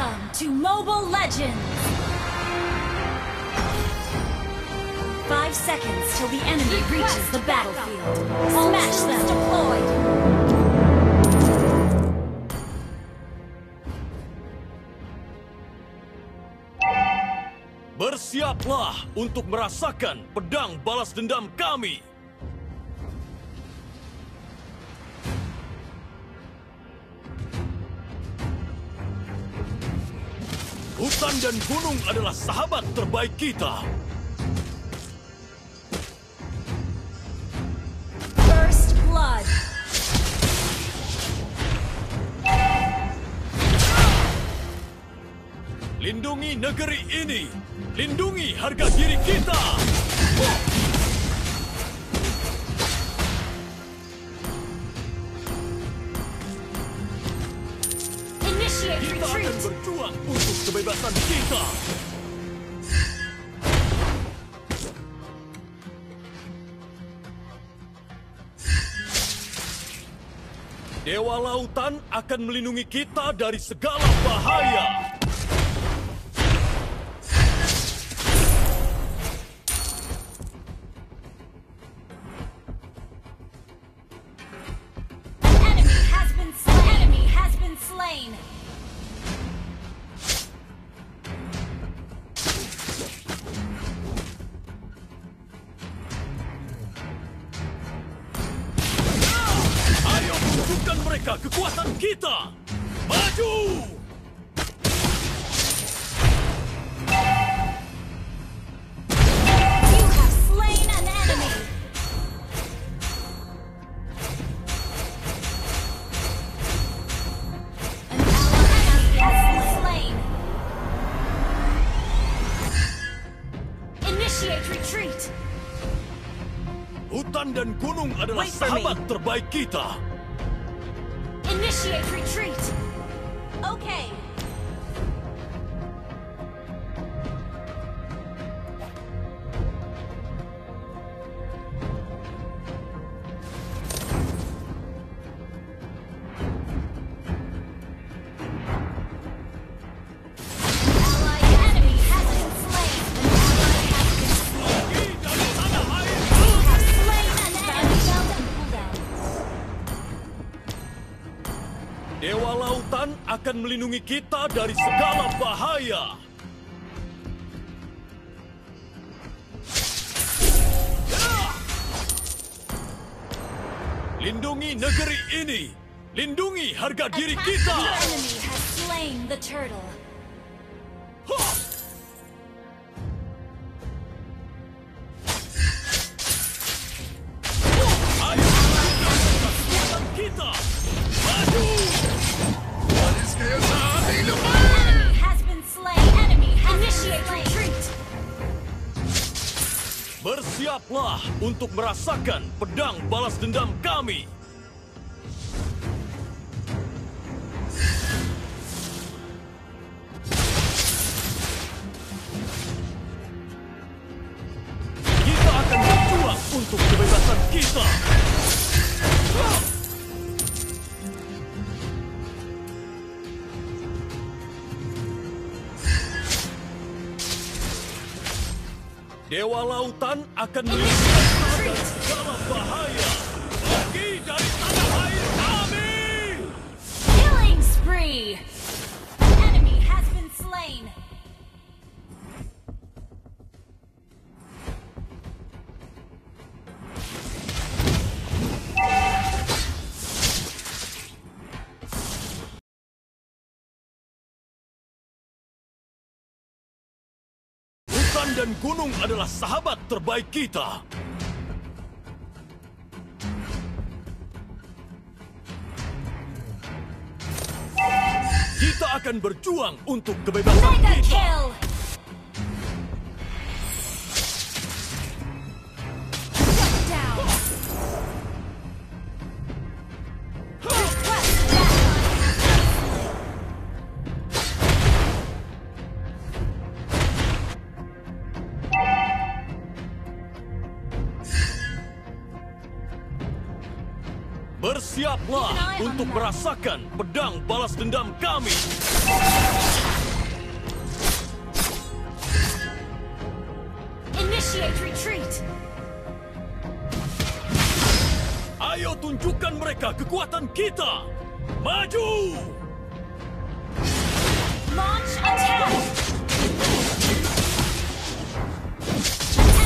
Welcome to Mobile Legends! Five seconds till the enemy reaches the battlefield. Smash them! Deployed! Bersiaplah untuk merasakan pedang balas dendam kami. Hutan dan gunung adalah sahabat terbaik kita. First Blood! Lindungi negeri ini. Lindungi harga diri kita. Initiate berjuang untuk kebebasan kita. Dewa Lautan akan melindungi kita dari segala bahaya. Tunjukkan mereka kekuatan kita. Maju! Hutan dan gunung adalah Wait sahabat terbaik kita. Initiate retreat! Okay. Akan melindungi kita dari segala bahaya. Ya! Lindungi negeri ini. Lindungi harga diri kita. Enemy has slain the turtle. Bersiaplah untuk merasakan pedang balas dendam kami. Dewa Lautan akan dari segala bahaya. Pergi dari tanah air kami! Killing spree. Hutan dan gunung adalah sahabat terbaik kita. Kita akan berjuang untuk kebebasan Mega kita. kill. Siaplah untuk merasakan pedang balas dendam kami. Initiate retreat. Ayo tunjukkan mereka kekuatan kita. Maju! Launch attack!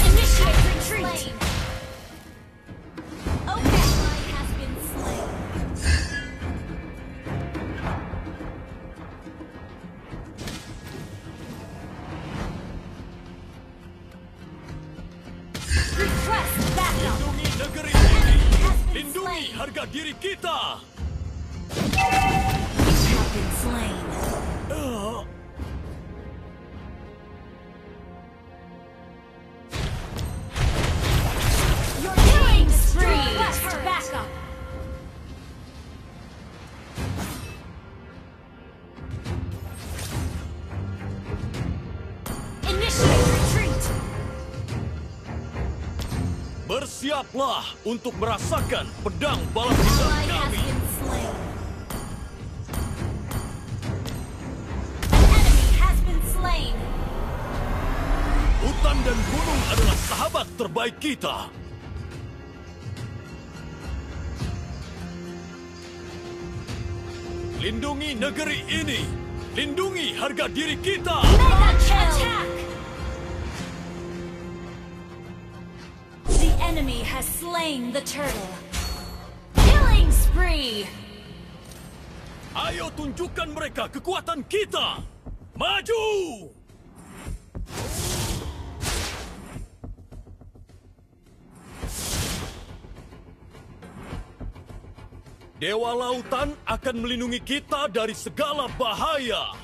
Initiate retreat! Lindungi harga diri kita. You have been slain. You're killing spree. Request backup. Initiate Bersiaplah untuk merasakan pedang balas dendam kami. Hutan dan gunung adalah sahabat terbaik kita. Lindungi negeri ini. Lindungi harga diri kita. Mega attack. Has slain the turtle. Killing spree. Ayo tunjukkan mereka kekuatan kita. Maju! Dewa Lautan akan melindungi kita dari segala bahaya.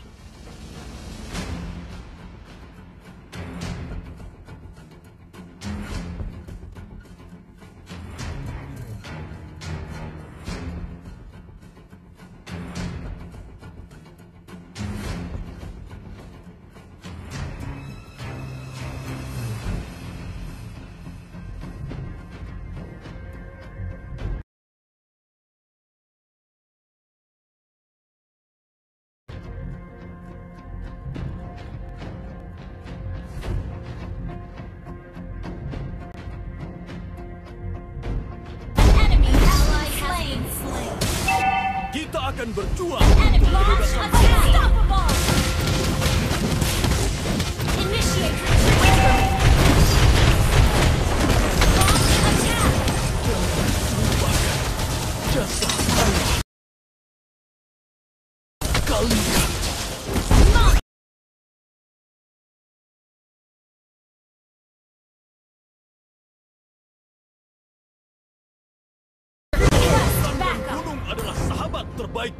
Kita akan berjuang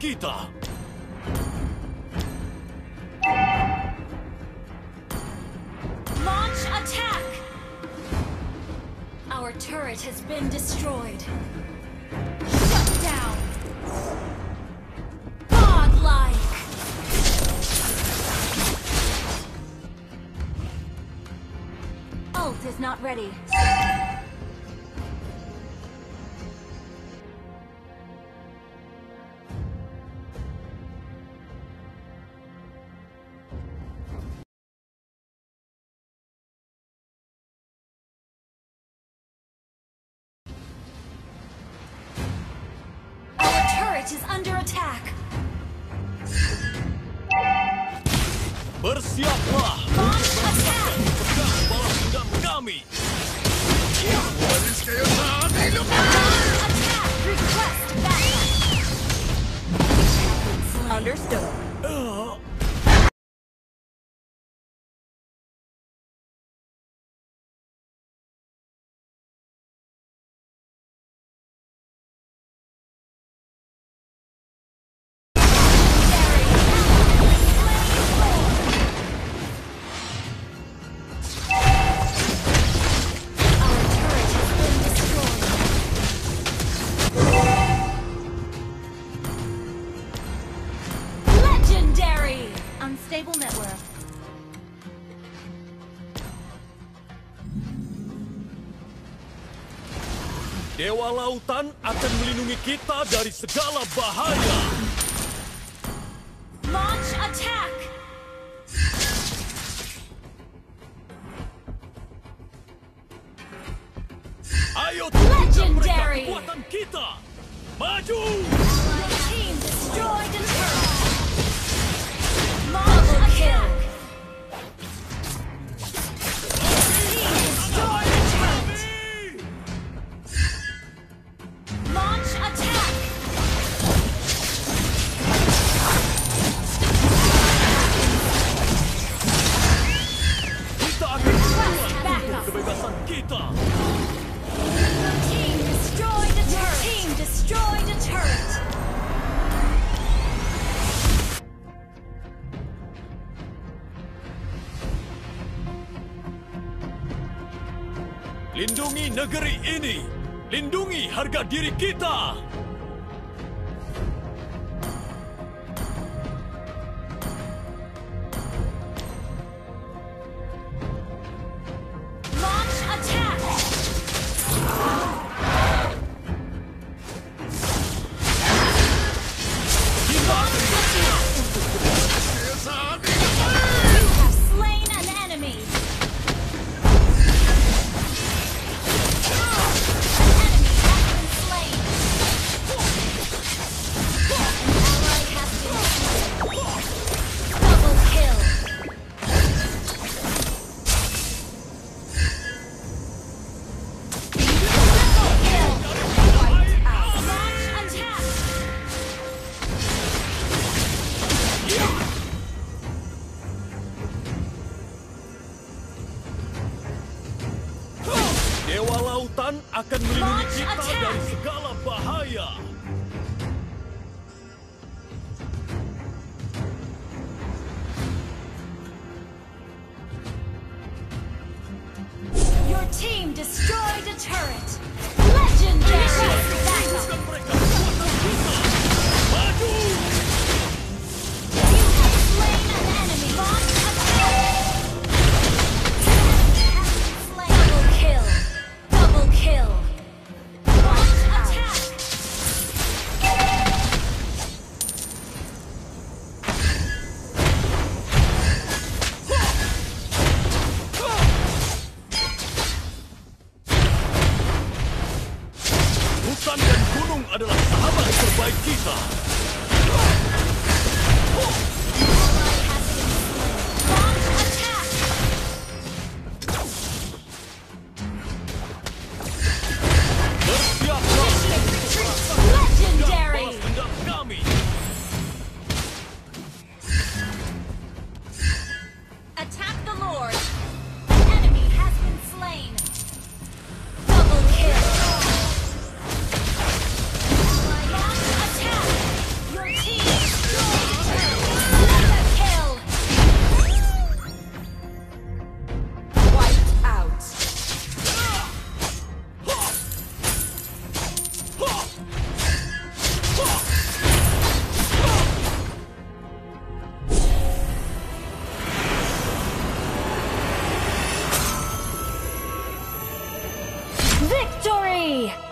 kita. Launch attack! Our turret has been destroyed. Shut down! Godlike! Ult is not ready. Turret is under attack. Bersiaplah Launch attack! pedang balas dendam kami. Launch attack! Request backup! Understood. Ah, lautan akan melindungi kita dari segala bahaya. Launch attack! Ayo tunjukkan mereka kekuatan kita! Maju! Lindungi negeri ini. Lindungi harga diri kita. Hutan dan gunung adalah sahabat terbaik kita. Yay!